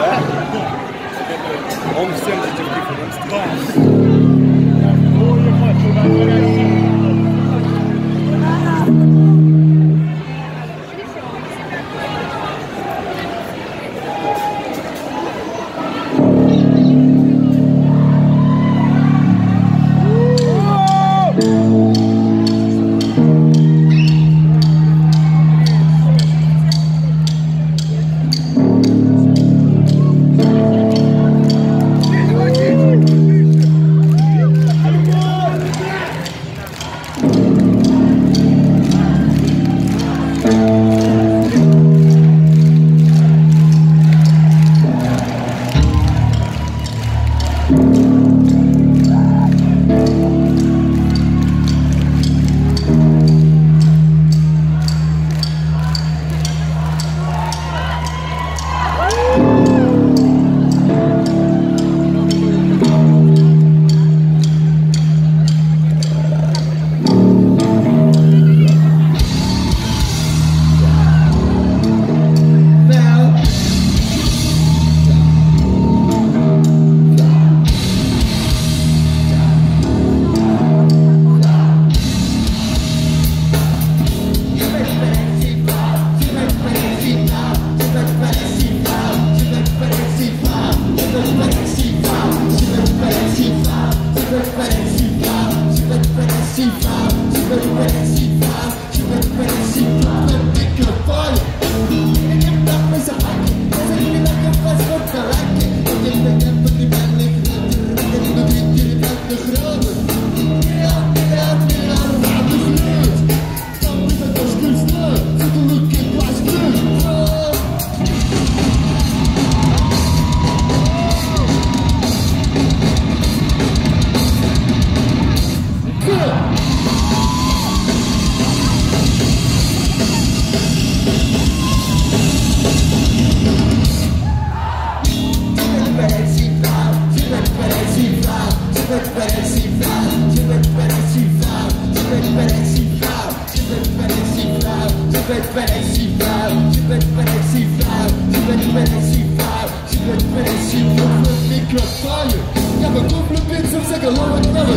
Да? Он всем детективом. Да. She fly, she ready, ready, she fly, she ready, ready, she fly. Never go flip it, some second, Lord, never